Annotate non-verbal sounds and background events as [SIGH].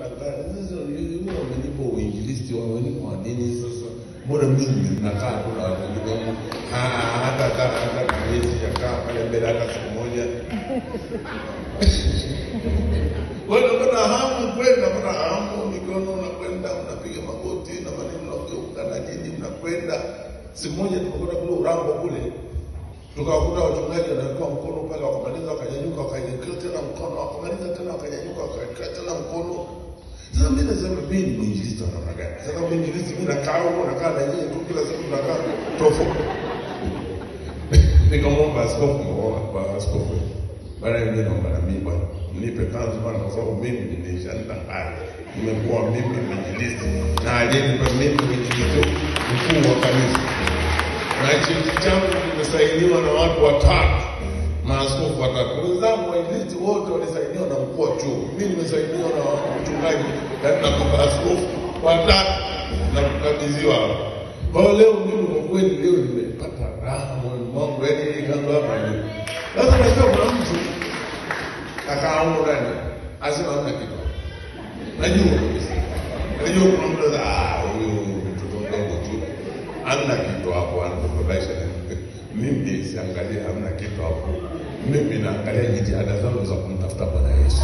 nakaa sasa, huo wamenipa uinjilisti wamenipa nini sasa? Bora mimi nakaa tu na watu wangu, Ah, hata hata hata sijakaa pale mbele hata siku moja. Wewe unapata hamu kwenda, unapata hamu, mikono unakwenda, unapiga magoti na maneno unageuka na nini, unakwenda. Siku moja tumekwenda kule Urambo kule, tukawakuta wachungaji wanawekwa mkono pale, wakamaliza wakanyanyuka, wakanyanyuka tena mkono, wakamaliza tena wakanyanyuka, wakaweka tena mkono. Sasa mimi nasema mimi ni mwinjilisti wa namna gani? Sasa mwinjilisti mimi nakaa huko, nakaa na yeye tu kila siku tunakaa tofauti. [LAUGHS] Nikamwomba askofu, kwa askofu. Bana, mimi naomba na mimi bwana, Nipe kanzu bwana, kwa sababu mimi nimeshaenda mbali, nimekuwa mimi mwinjilisti. Na aliyenipa mimi mwinjilisti mkuu wa kanisa. Na cheti changu kimesainiwa na watu watatu, maaskofu watatu. Wenzangu wainjilisti wote walisaidiwa na mkuu wa chuo, mimi nimesaidiwa na mchungaji na kwamba askofu watatu na kukabidhiwa hapa. Kwa leo mimi kwa kweli leo nimepata raha moyoni mwangu, yaani hii kanzu hapa ni sasa. Najua kuna mtu akaamua ndani asema hamna kitu, najua najua kuna mtu ah, huyu mtoto mdogo tu hamna kitu hapo, anakufurahisha. Mimi siangalia hamna kitu hapo, mimi naangalia jitihada zangu za kumtafuta Bwana Yesu.